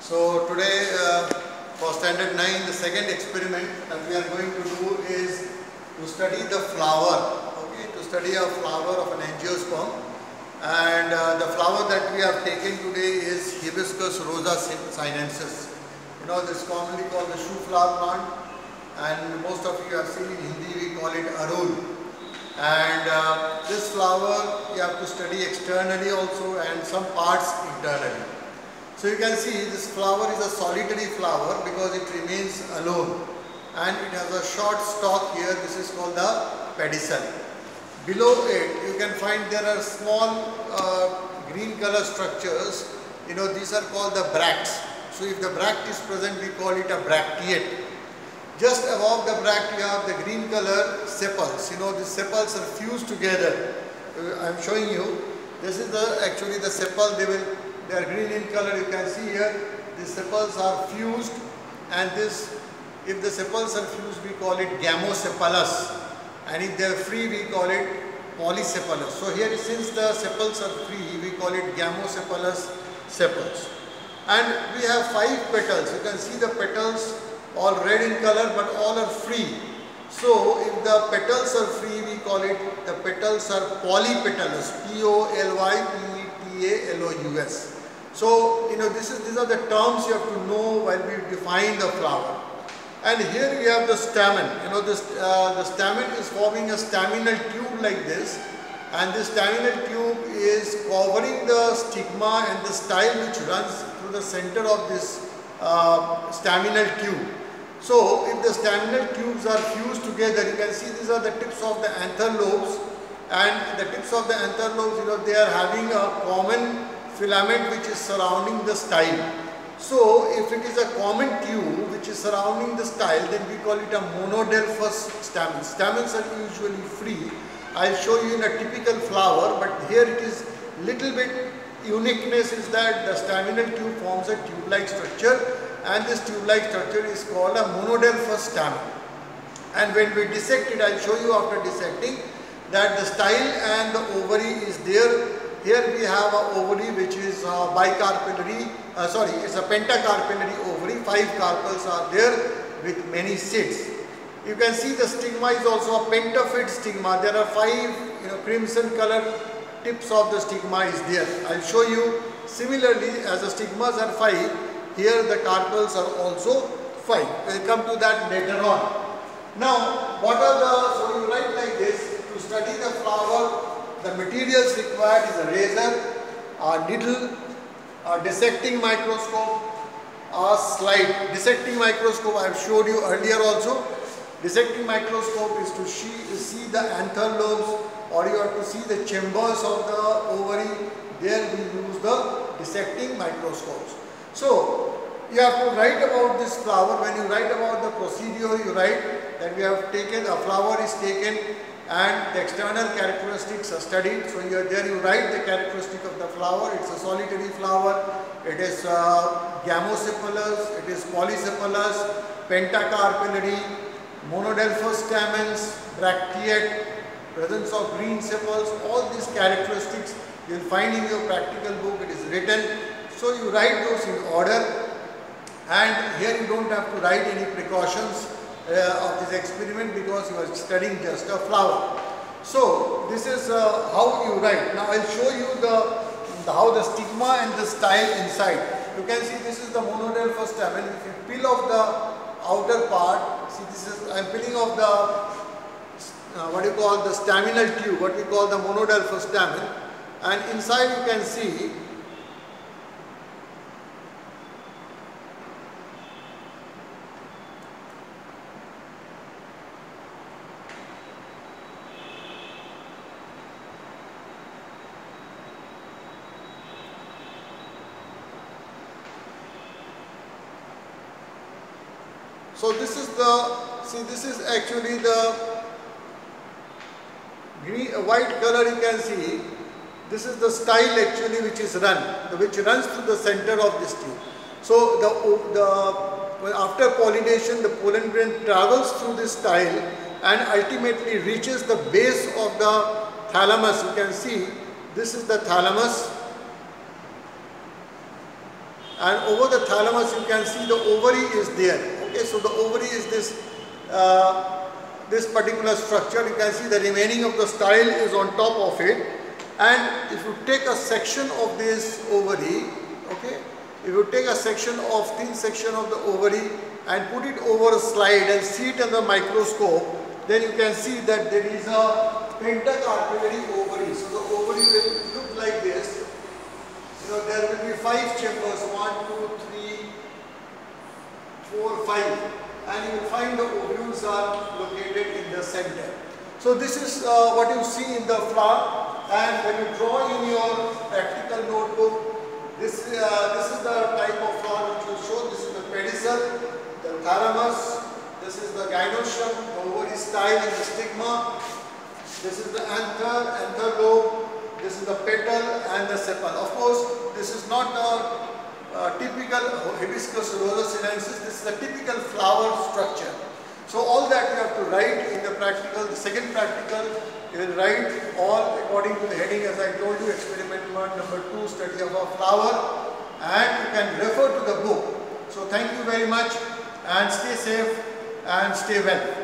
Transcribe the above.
So today uh, for standard 9 the second experiment that we are going to do is to study the flower okay to study a flower of an angiosperm. And uh, the flower that we have taken today is hibiscus rosa sinensis. You know this is commonly called the shoe flower plant. And most of you have seen in Hindi we call it arul and uh, this flower you have to study externally also and some parts internally so you can see this flower is a solitary flower because it remains alone and it has a short stalk here this is called the pedicel. Below it you can find there are small uh, green color structures you know these are called the bracts. So if the bract is present we call it a bracteate. Just above the bract you have the green color sepals. You know the sepals are fused together. Uh, I am showing you. This is the actually the sepal they will they are green in color you can see here. The sepals are fused and this if the sepals are fused we call it gamosepalous and if they are free we call it polysepalous. So here since the sepals are free we call it gamosepalous sepals. And we have five petals. You can see the petals all red in color but all are free. So if the petals are free we call it the petals are polypetalous P-O-L-Y-P-E-T-A-L-O-U-S. So, you know, this is, these are the terms you have to know while we define the flower. And here we have the stamen. You know, this, uh, the stamen is forming a staminal tube like this. And this staminal tube is covering the stigma and the style which runs through the center of this uh, staminal tube. So, if the staminal tubes are fused together, you can see these are the tips of the anther lobes and the tips of the anther lobes, you know, they are having a common filament which is surrounding the style. So, if it is a common tube which is surrounding the style, then we call it a monadelphous stamen. Stamens are usually free. I will show you in a typical flower, but here it is little bit uniqueness is that the staminal tube forms a tube-like structure and this tube-like structure is called a monadelphous stamen. And when we dissect it, I will show you after dissecting that the style and the ovary is there here we have a ovary which is uh, bicarpellary, uh, sorry, it's a pentacarpellary ovary. Five carpels are there with many seeds. You can see the stigma is also a pentafid stigma. There are five you know, crimson color tips of the stigma is there. I'll show you similarly as the stigmas are five, here the carpels are also five. We'll come to that later on. Now, what are the, so you write like this, to study the flower the materials required is a razor, a needle, a dissecting microscope, a slide. Dissecting microscope I have showed you earlier also. Dissecting microscope is to see the anther lobes or you have to see the chambers of the ovary. There we use the dissecting microscopes. So, you have to write about this flower. When you write about the procedure, you write that we have taken, a flower is taken and the external characteristics are studied. So here there you write the characteristic of the flower. It's a solitary flower. It is uh, it is polysepalous, pentacarpellary, monadelphous stamens, bracteate, presence of green sepals, all these characteristics you will find in your practical book. It is written. So you write those in order and here you don't have to write any precautions uh, of this experiment because you are studying just a flower. So this is uh, how you write. Now I will show you the, the, how the stigma and the style inside. You can see this is the monadelphous stamen. If you peel off the outer part, see this is I am peeling off the uh, what you call the staminal tube, what we call the monadelphous stamen, and inside you can see So this is the, see this is actually the green, white color you can see. This is the style actually which is run, which runs through the center of this tube. So the, the after pollination the pollen grain travels through this style and ultimately reaches the base of the thalamus. You can see this is the thalamus and over the thalamus you can see the ovary is there. Okay, so the ovary is this uh, this particular structure. You can see the remaining of the style is on top of it. And if you take a section of this ovary, okay, if you take a section of thin section of the ovary and put it over a slide and see it under microscope, then you can see that there is a pentacarpellary ovary. So the ovary will look like this. You know, there will be five chambers, one, two, three, four, five. And you will find the ovules are located in the center. So this is uh, what you see in the flower and when you draw in your practical notebook, this, uh, this is the type of flower which you show. This is the pedicel, the thalamus, this is the gynoecium, the ovary style and the stigma, this is the anther, anther lobe, this is the petal and the sepal. Of course, this is not a, typical hibiscus rosa sinensis, this is a typical flower structure. So all that you have to write in the practical, the second practical, you will write all according to the heading as I told you, experiment 1, number 2, study of a flower and you can refer to the book. So thank you very much and stay safe and stay well.